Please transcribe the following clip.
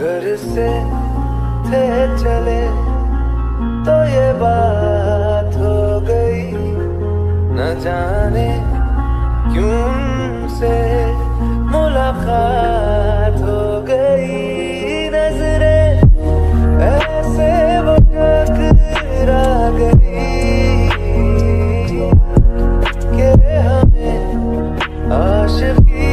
घर से थे चले तो ये बात हो गई। न जाने क्यों से मुलाकात हो गई। नजरे ऐसे वो टकरा गई के हमें आशिकी